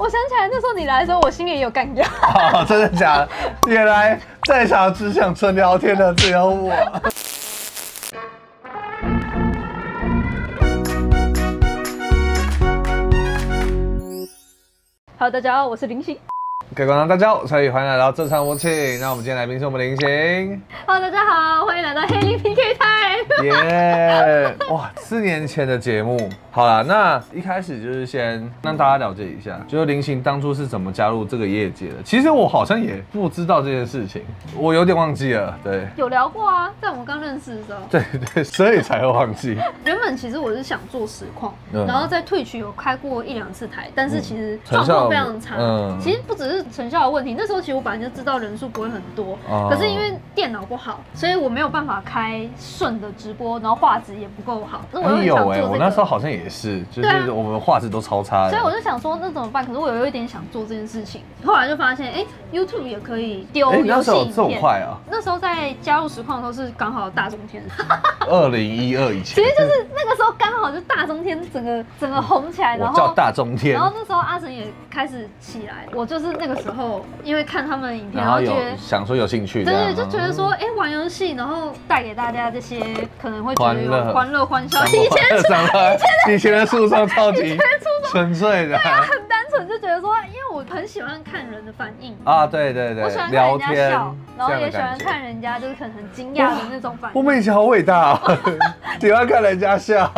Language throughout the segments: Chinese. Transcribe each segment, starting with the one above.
我想起来那时候你来的时候，我心里也有干掉。哦，真的假的？原来在场只想纯聊天的只有我。好，大家好，我是林星。各位观众，大家好，欢迎欢迎来到正常默契。那我们今天来宾是我们林星，Hello，大家好，欢迎来到黑林 PK 台。耶！哇，四年前的节目，好了，那一开始就是先让大家了解一下，就是林星当初是怎么加入这个业界的。其实我好像也不知道这件事情，我有点忘记了。对，有聊过啊，在我们刚认识的时候，对对，所以才会忘记。原本其实我是想做实况，嗯然后在退曲有开过一两次台，但是其实状况非常差。嗯其实不只是成效的问题，那时候其实我本来就知道人数不会很多，哦可是因为电脑不好，所以我没有办法开顺的直播，然后画质也不够好。那我又想我那时候好像也是，就是我们画质都超差的。所以我就想说，那怎么办？可是我有一点想做这件事情，后来就发现，哎、y o u t u b e 也可以丢哎、游那时候有戏影片。这么快啊？那时候在加入实况的时候是刚好大中天，二零一二以前其实，就是那个时候刚好就大中天整个整个红起来，然我叫后大中天然，后那时候阿成也开始起来，我就是那个时候因为看他们的影片，然后觉得。想说有兴趣这对，对，就觉得说，哎、玩游戏，然后带给大家这些可能会觉得欢乐有欢乐欢笑。以前想不 以前的树上超级 纯粹的对啊很单纯，就觉得说，因为我很喜欢看人的反应，啊，对对对我喜欢，看聊人家天笑，然后也喜欢看人家就是可能很惊讶的那种反应。我们以前好伟大哦，喜欢看人家笑，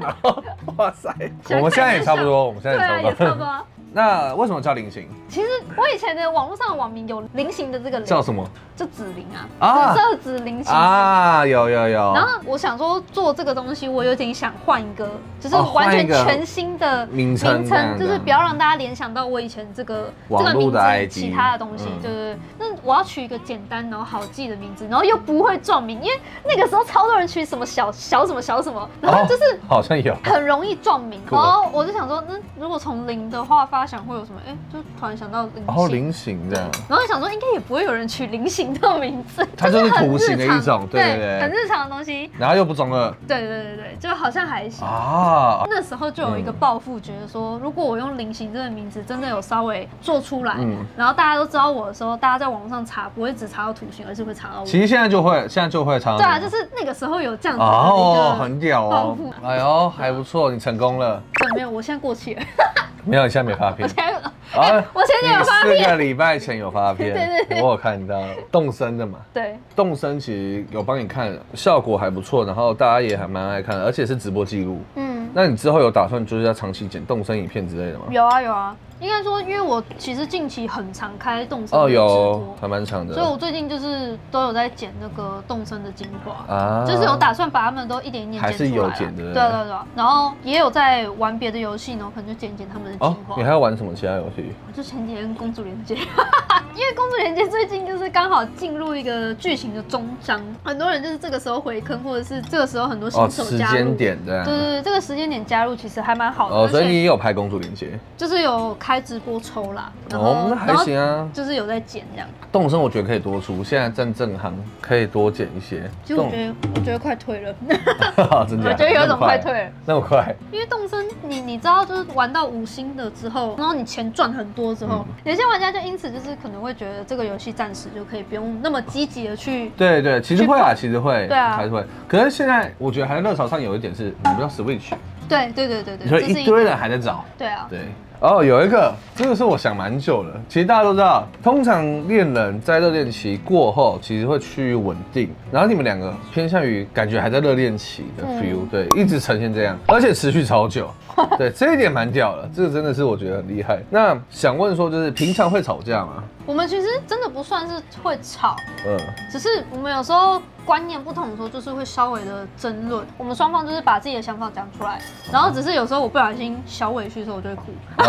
然后哇塞，我们现在也差不多，我们现对啊，在也差不多。那为什么叫菱形？其实我以前的网络上的网名有菱形的这个菱，叫什么就紫菱啊，啊紫色紫菱形。啊？有有有，然后我想说做这个东西，我有点想换一个，就是哦完全全新的名称这样就是不要让大家联想到我以前这个这个名字其他的东西嗯，对对对。那我要取一个简单然后好记的名字，然后又不会撞名，因为那个时候超多人取什么小小什么小什么，然后就是哦好像有，很容易撞名。酷然后我就想说，那如果从零的话，发想会有什么？哎，就突然想到菱然后。菱形这样。然后想说，应该也不会有人取菱形的名字，它就是很图形的一种对对对很日常的东西。然后又不中二对对对对，就好像还行。啊，那时候就有一个抱负，觉得说，如果我用菱形这个名字真的有稍微做出来，嗯然后大家都知道我的时候，大家在网上查不会只查到图形，而是会查到我。其实现在就会，现在就会查到对啊，就是那个时候有这样子的一哦，个很屌哦哎呦，还不错，你成功了。对，没有，我现在过气了，没有，你现在没发片我现。在啊我前天有发片四个礼拜前有发片，对对对我有看到动身的嘛。对，动身其实有帮你看，效果还不错，然后大家也还蛮爱看的，而且是直播记录。嗯，那你之后有打算就是要长期剪动身影片之类的吗？有啊有啊，应该说，因为我其实近期很常开动身哦，有，还蛮长的。所以我最近就是都有在剪那个动身的精华。啊就是有打算把他们都一点一点还是剪出来啦有剪的对对对，然后也有在玩别的游戏，然后可能就剪一剪他们的精哦，华。你还要玩什么其他游戏？就前几天公主连接，因为公主连接最近就是刚好进入一个剧情的终章，很多人就是这个时候回坑，或者是这个时候很多哦，时新手加入。间点这样。对对对，这个时间点加入其实还蛮好的，哦，所以你也有拍公主连接。就是有开直播抽啦，哦，那还行啊。就是有在剪这样。动森我觉得可以多出，现在正正行，可以多剪一些。其实我觉得我觉得快退了，真的，我觉得有一种快退了。那么快。因为动森，你你知道，就是玩到五星的之后，然后你钱赚很多之后，嗯有些玩家就因此就是可能会觉得这个游戏暂时就可以不用那么积极的去。对对，其实会啊，其实会，对啊还是会。可是现在我觉得还热潮上有一点是，你不知道 Switch，对对对对对，所以一堆人还在找。对啊，对。哦，有一个，这个是我想蛮久了。其实大家都知道，通常恋人在热恋期过后，其实会趋于稳定。然后你们两个偏向于感觉还在热恋期的嗯 feel，、对，一直呈现这样，而且持续超久。对，这一点蛮屌的，这个真的是我觉得很厉害。那想问说，就是平常会吵架吗？我们其实真的不算是会吵，嗯，只是我们有时候观念不同的时候，就是会稍微的争论。我们双方就是把自己的想法讲出来，然后只是有时候我不小心小委屈的时候，我就会哭，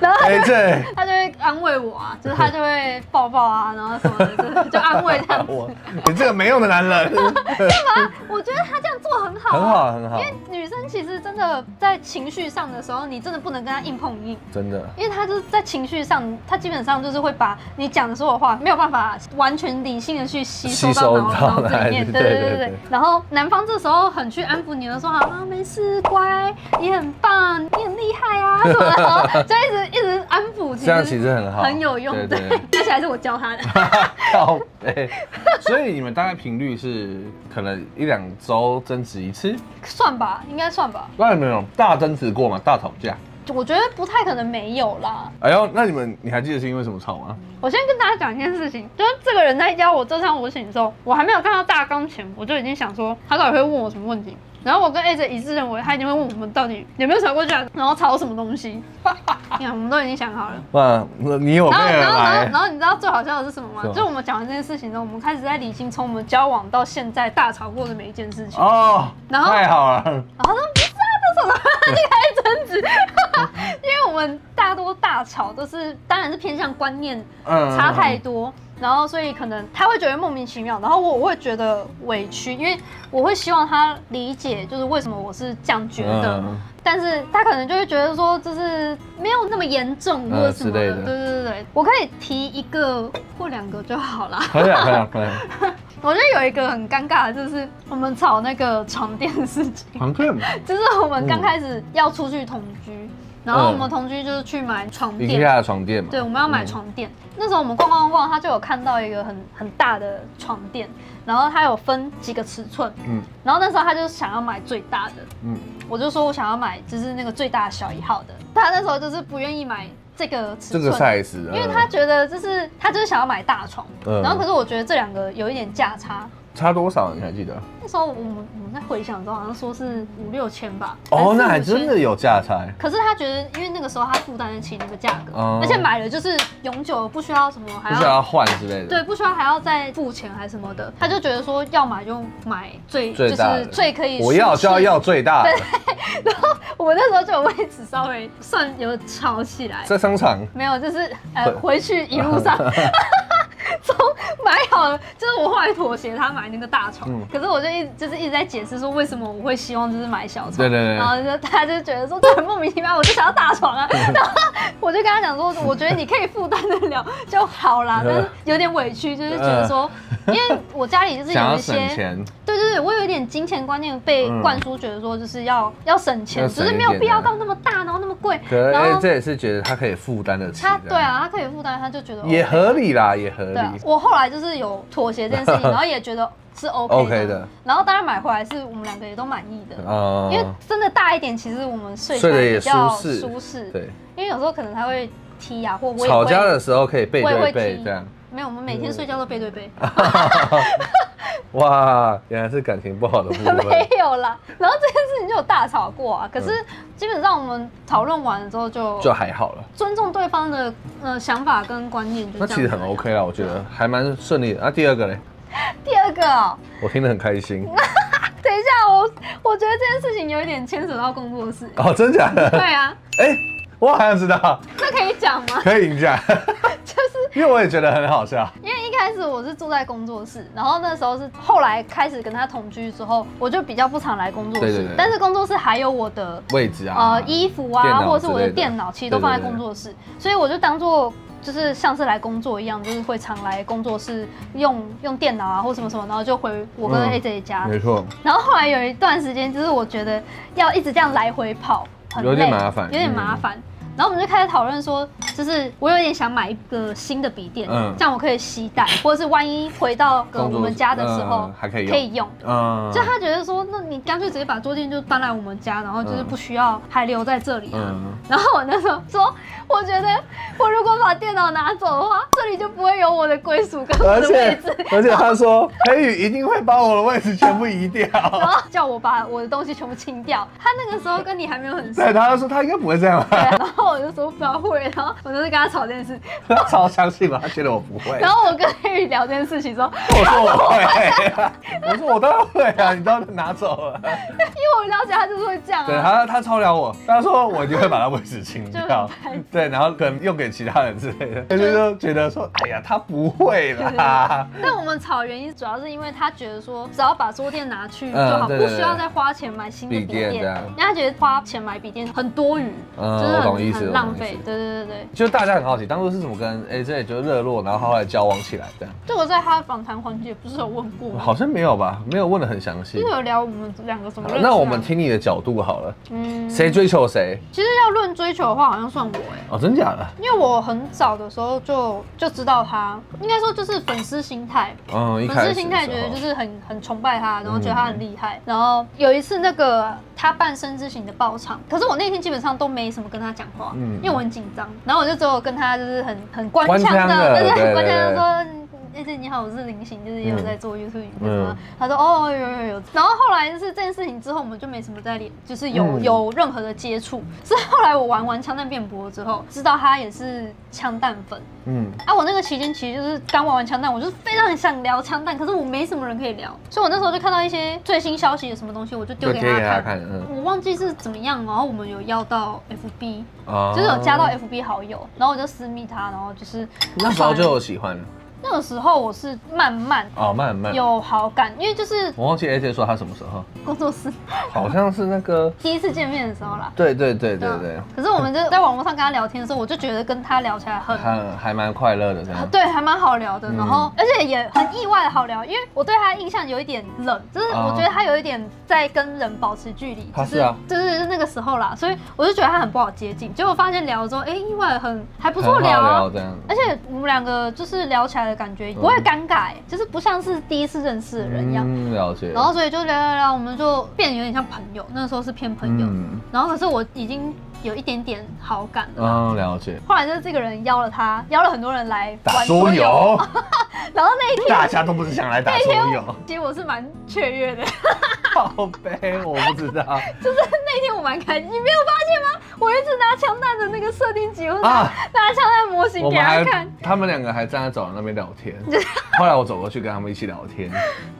然后他哎、就对，他就会安慰我啊，就是他就会抱抱啊，然后什么的，就就安慰这样子。我你这个没用的男人，我觉得他这样做很好、啊，很好很好因为女生其实真的在情绪上的时候，你真的不能跟他硬碰硬。真的。因为他就是在情绪上，他基本上就是会把你讲的所有话没有办法完全理性的去吸收到脑到脑子里面，对对对对。然后男方这时候很去安抚你的说啊没事，乖，你很棒，你很厉害啊什么的，就一直一直安抚，这样其实很好，很有用，对对对，而且还是我教他的。所以你们大概频率是可能一两周争执一次？算吧，应该算吧。那有没有大争执过吗？大吵架？我觉得不太可能没有啦。哎呦，那你们你还记得是因为什么吵吗？我先跟大家讲一件事情，就是这个人在邀我这趟模型的时候，我还没有看到大纲前，我就已经想说他到底会问我什么问题。然后我跟 A 姐一致认为他一定会问我们到底有没有吵过架，然后吵什么东西。你看，我们都已经想好了。哇，那你有备然后，而然后，然后，然。后你知道最好笑的是什么吗就我们讲完这件事情之后，我们开始在理清从我们交往到现在大吵过的每一件事情。哦，然后太好了，然后他说不是啊，这什么？就开始争执，因为我们大多大吵都是，当然是偏向观念嗯差太多，然后所以可能他会觉得莫名其妙，然后我我会觉得委屈，因为我会希望他理解，就是为什么我是这样觉得，嗯但是他可能就会觉得说，就是没有那么严重或者什么的，之类的对对对对，我可以提一个或两个就好了。可以啊，可以啊，可以啊。我觉得有一个很尴尬的，就是我们吵那个床垫的事情。床垫，就是我们刚开始要出去同居，然后我们同居就是去买床垫，宜家的床垫嘛。对，我们要买床垫。那时候我们逛逛逛，他就有看到一个很很大的床垫，然后他有分几个尺寸，嗯。然后那时候他就想要买最大的，嗯，我就说我想要买就是那个最大小一号的，他那时候就是不愿意买这个尺寸，这个 size，因为他觉得就是他就是想要买大床，嗯然后可是我觉得这两个有一点价差。差多少？你还记得？那时候我们我们在回想的时候，好像说是五六千吧。哦，那还真的有价差。可是他觉得，因为那个时候他负担得起那个价格，哦而且买了就是永久，不需要什么还不需要要换之类的。对，不需要还要再付钱还是什么的，他就觉得说要买就买最就是最可以我要就要要最大的。我那时候就有为此稍微算有吵起来，在商场，没有，就是呃回去一路上。从买好了，就是我后来妥协，他买那个大床，嗯可是我就一直就是一直在解释说为什么我会希望就是买小床，对对对然后就他就觉得说这很莫名其妙，我就想要大床啊，然后我就跟他讲说，我觉得你可以负担得了就好啦，但是有点委屈，就是觉得说，因为我家里就是有一些，对对对，我有一点金钱观念被嗯灌输，觉得说就是要要省钱，只是没有必要到那么大，然后那么贵，可然后哎这也是觉得他可以负担得起。他，对啊，他可以负担，他就觉得也合理啦，也合对啊理，。我后来就是有妥协这件事情，然后也觉得是 OK 的 OK 的然后当然买回来是我们两个也都满意的。啊因为真的大一点，其实我们睡得也来比较舒适舒适。对，因为有时候可能他会踢啊，或我也会吵架的时候可以背我也会对背踢这样。没有，我们每天睡觉都背对背，哇，原来是感情不好的部分。没有啦。然后这件事情就有大吵过啊，可是基本上我们讨论完了之后就就还好了。尊重对方的呃想法跟观念，就那其实很。OK 啦，我觉得还蛮顺利的。那第二个嘞，第二个哦，我听得很开心。等一下，我我觉得这件事情有一点牵扯到工作室。哦，真假的？对啊，哎，我好像知道，这可以讲吗？可以你讲，就是因为我也觉得很好笑。因为一开始我是住在工作室，然后那时候是后来开始跟他同居之后，我就比较不常来工作室。对对对但是工作室还有我的位置啊，呃衣服啊，或者是我的电脑，其实都放在工作室，所以我就当做就是像是来工作一样，就是会常来工作室用用电脑啊或什么什么，然后就回我跟嗯 AJ 家。没错，然后后来有一段时间，就是我觉得要一直这样来回跑，很累，有点麻烦有点麻烦。然后我们就开始讨论说，就是我有点想买一个新的笔电，嗯这样我可以携带，或者是万一回到个工作我们家的时候、嗯还可以用可以用。嗯，就他觉得说，那你干脆直接把桌垫就搬来我们家，然后就是嗯不需要还留在这里啊。嗯然后我那时候说，我觉得我如果把电脑拿走的话，这里就不会有我的归属跟我的位而且置。而且他说黑羽一定会把我的位置全部移掉。然后叫我把我的东西全部清掉。他那个时候跟你还没有很熟，对，他说他应该不会这样吧？对，然后我就说不要会，然后我就是跟他吵这件事，他 超相信我，他觉得我不会。然。后我跟黑宇聊这件事情说，我说我会，我说我当然会啊，你当然拿走了。因为我了解他就是会这样对啊。他他超聊我，他说我一定会把他位置清掉。对，然后可能用给其他人之类的，他就就觉得说，哎呀，他不会啦。但我们吵的原因主要是因为他觉得说，只要把桌垫拿去就嗯好，对对对不需要再花钱买新的笔笔电。电，这样。因为他觉得花钱买笔垫很多余，嗯就是很思的东西浪费。对对对对，就大家很好奇，当初是怎么跟 AJ 就热络，然后后来交往起来这样？这个在他访谈环节不是有问过吗？好像没有吧，没有问的很详细就是。有聊我们两个怎么认识、啊。那我们，听你的角度好了，嗯，谁追求谁？其实要论追求的话，好像算我哎、哦，真假的？因为我很早的时候就就知道他，应该说就是粉丝心态，嗯，一粉丝心态觉得就是很很崇拜他，然后觉得他很厉害。然后有一次那个他办生之行的包场，可是我那天基本上都没什么跟他讲话，嗯因为我很紧张，然后我就只有跟他就是很很官官腔的，腔的对对，对对官腔的说。哎，这你好，我是林行，就是也有在做 YouTube 影片什么嗯。他说哦，有有有。然后后来就是这件事情之后，我们就没什么再联，就是有嗯有任何的接触。是后来我玩完枪弹辩驳之后，知道他也是枪弹粉。嗯，啊，我那个期间其实就是刚玩完枪弹，我就是非常想聊枪弹，可是我没什么人可以聊，所以我那时候就看到一些最新消息有什么东西，我就丢给他看。给他看，嗯，我忘记是怎么样，然后我们有要到 FB，哦就是有加到 FB 好友，然后我就私密他，然后就是那时候就有喜欢了那个时候我是慢慢哦，慢慢。有好感，因为就是我忘记 AJ 说他什么时候，工作室 好像是那个，第一次见面的时候啦。对对对对对，可是我们就在网络上跟他聊天的时候，我就觉得跟他聊起来很还还蛮快乐的这样。对，还蛮好聊的，嗯然后、而且也很意外的好聊，因为我对他的印象有一点冷，就是哦我觉得他有一点在跟人保持距离，就是啊就是那个时候啦，所以我就觉得他很不好接近。结果发现聊了之后，哎、意外很还不错聊啊聊，而且我们两个就是聊起来的感觉不会尴尬、哎，就是不像是第一次认识的人一样。嗯，了解。然后所以就聊聊聊，我们就变得有点像朋友，那个时候是偏朋友。嗯然后可是我已经有一点点好感了啦。嗯，了解。后来就是这个人邀了他，邀了很多人来打玩桌游，然后那一天，大家都不是想来打桌游，其实我是蛮雀跃的，好悲，我不知道就是那天我蛮开心。你没有发现吗？我一直拿枪弹的那个设定集，我拿啊。拿枪弹模型给他看。他们两个还站在走廊那边聊天，后来我走过去跟他们一起聊天，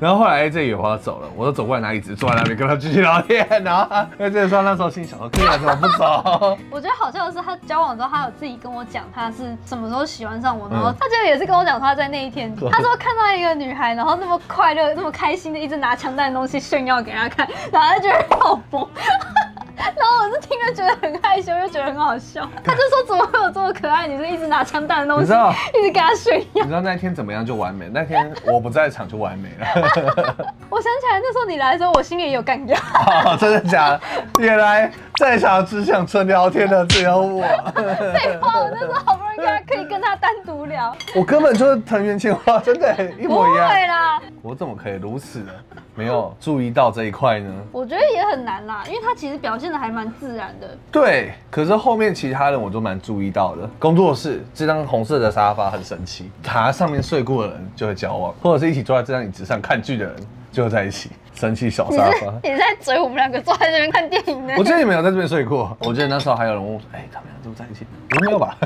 然后后来为我要走了，我就走过来拿椅子坐在那边跟他继续聊天，然后他 AJ 说那时候心想说，可以啊，怎么不走？我觉得好笑的是，他交往之后，他有自己跟我讲他是什么时候喜欢上我，然后嗯他觉得也是跟我讲他在那一天，他说看到一个女孩，然后那么快乐、那么开心的一直拿枪弹的东西炫耀给他看，然后他就觉得好疯。然后我是听着觉得很害羞，又觉得很好笑。他就说怎么会有这么可爱的女生一直拿枪弹的东西一直给他炫耀你。知道那天怎么样就完美？那天我不在场就完美了。我想起来那时候你来的时候，我心里也有干掉。哦，真的假的？原来在场只想纯聊天的只有我，废话，我那时候好不容易跟他可以跟他单独聊，我根本就是藤原千花，真的一不模一样。会啦。我怎么可以如此的没有注意到这一块呢？我觉得也很难啦，因为他其实表现的还蛮自然的。对，可是后面其他人我都蛮注意到的。工作室这张红色的沙发很神奇，爬上面睡过的人就会交往，或者是一起坐在这张椅子上看剧的人就会在一起。生气小沙发。你在追我们两个坐在这边看电影呢？我记得你们有在这边睡过。我记得那时候还有人问我说：“哎、他们俩怎么在一起？”我说没有吧。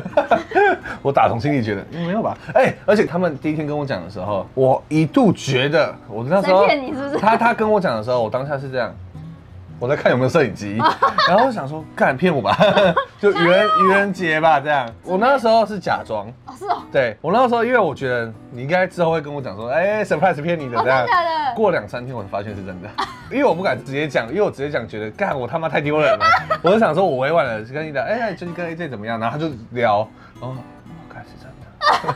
我打从心里觉得嗯没有吧。哎、而且他们第一天跟我讲的时候，我一度觉得我那时候谁骗你是不是他他跟我讲的时候，我当下是这样。我在看有没有摄影机，然后我想说，干骗我吧，就愚人愚人节吧，这样。我那时候是假装，哦，是哦，对我那时候，因为我觉得你应该之后会跟我讲说，哎、s u r p r i s e 骗你的哦这样。过两三天我才发现是真的，因为我不敢直接讲，因为我直接讲觉得干我他妈太丢人了。我就想说，我委婉的跟你讲，哎、最近跟 AJ 怎么样？然后他就聊，然后我开始真的。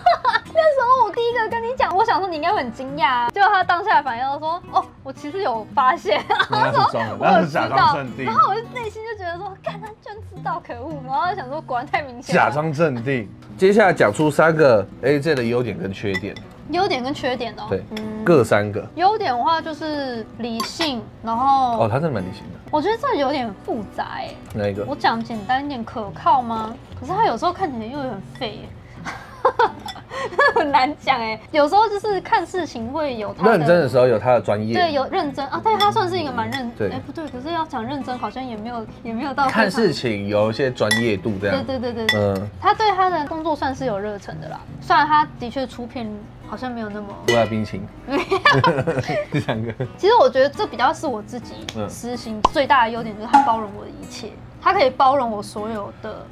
那时候我第一个跟你讲，我想说你应该会很惊讶啊，结果他当下的反应就说，哦，我其实有发现，那是装的，我有知道装镇定然，后我就内心就觉得说，干他居然知道，可恶，然后就想说果然太明显了，假装镇定。接下来讲出三个 AJ 的优点跟缺点，优点跟缺点哦，对，嗯，各三个。优点的话就是理性，然后哦，他真的蛮理性的。我觉得这有点复杂哎，哪一个？我讲简单一点，可靠吗？可是他有时候看起来又很废耶，很难讲哎。有时候就是看事情会有他的认真的时候有他的专业，对，有认真啊，对他算是一个蛮认，对哎不对，可是要讲认真好像也没有也没有到看事情有一些专业度这样。对对对对对，嗯，他对他的工作算是有热忱的啦，虽然他的确出片好像没有那么，国外冰情。第三个，其实我觉得这比较是我自己嗯私心最大的优点，就是他包容我的一切，他可以包容我所有的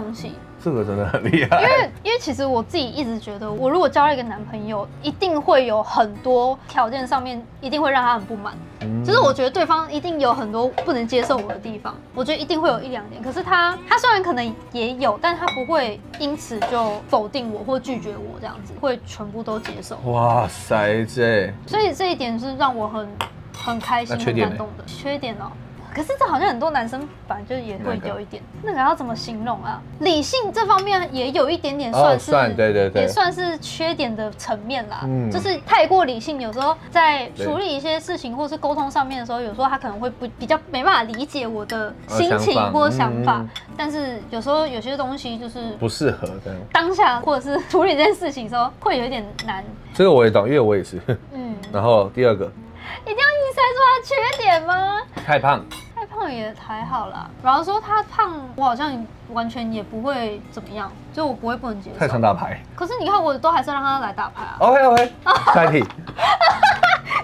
东西。这个真的很厉害。因为因为其实我自己一直觉得，我如果交了一个男朋友，一定会有很多条件上面一定会让他很不满。嗯就是我觉得对方一定有很多不能接受我的地方，我觉得一定会有一两点。可是他他虽然可能也有，但他不会因此就否定我或拒绝我这样子，会全部都接受。哇塞，这所以这一点是让我很很开心、很感动的。缺点哦、可是这好像很多男生反正就也会有一点，那个要怎么形容啊？理性这方面也有一点点哦算是，算对对对也算是缺点的层面啦。嗯就是太过理性，有时候在处理一些事情或是沟通上面的时候，有时候他可能会不比较没办法理解我的心情或想法，嗯但是有时候有些东西就是不适合的。当下或者是处理这件事情的时候，会有一点难。这个我也懂，因为我也是。嗯，然后第二个，一定要硬塞出他的缺点吗？太胖，太胖也还好啦。然后说他胖，我好像完全也不会怎么样，就我不会不能接受。太常打牌。可是你看，我都还是让他来打牌啊。OK OK，下一题。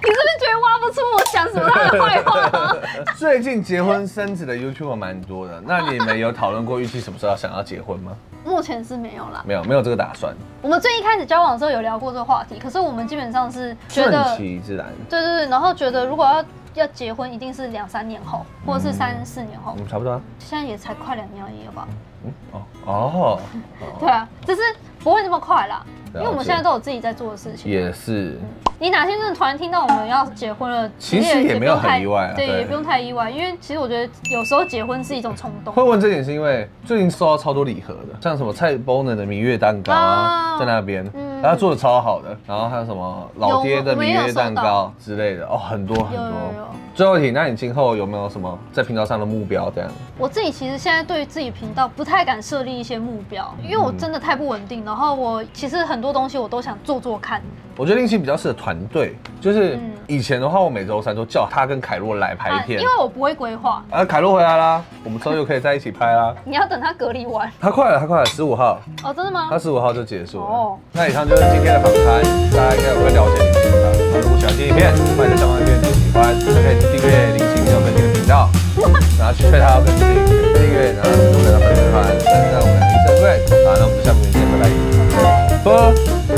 你是不是觉得挖不出我想什么他的坏话？最近结婚生子的 YouTube 蛮多的，那你们有讨论过预计什么时候想要结婚吗？目前是没有啦。没有，没有这个打算，我们最一开始交往的时候有聊过这个话题，可是我们基本上是觉得顺，其自然。对对对，然后觉得如果要要结婚，一定是两三年后，或者是三四年后。嗯，差不多啊。现在也才快两年而已了吧？嗯，哦哦，对啊，只是不会那么快啦，因为我们现在都有自己在做的事情。也是。你哪天真的突然听到我们要结婚了，其实也没有很意外啊对，对也不用太意外，因为其实我觉得有时候结婚是一种冲动会。问这点是因为最近收到超多礼盒的，像什么蔡 Boner 的蜜月蛋糕啊，哦在那边，嗯然后做的超好的，然后还有什么老爹的明月蛋糕之类的，哦，很多很多有。最后一题，那你今后有没有什么在频道上的目标？这样我自己其实现在对于自己频道不太敢设立一些目标，因为我真的太不稳定。然后我其实很多东西我都想做做看。我觉得令信比较适合团队，就是嗯以前的话，我每周三都叫他跟凯洛来拍片因，为我不会规划，啊，凯洛回来啦，我们之后就可以在一起拍啦。你要等他隔离完。他快了，他快了，十五号，哦，真的吗他？十五号就结束了。哦那以上就是今天的访谈，大家应该有更了解林星了。那如果喜欢这影片，欢迎在下方留言点喜欢，也可以订阅林星没有更新的频道，然后去催他要更新，订阅，然后关注我们的粉丝团，赞赞我们的林生贵。好，那我们就下部影片再拜拜。啵。